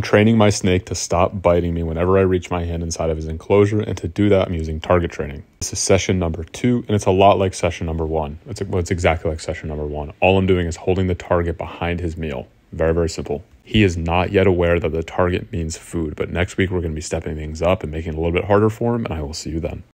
I'm training my snake to stop biting me whenever I reach my hand inside of his enclosure, and to do that, I'm using target training. This is session number two, and it's a lot like session number one. It's, well, it's exactly like session number one. All I'm doing is holding the target behind his meal. Very, very simple. He is not yet aware that the target means food, but next week we're going to be stepping things up and making it a little bit harder for him, and I will see you then.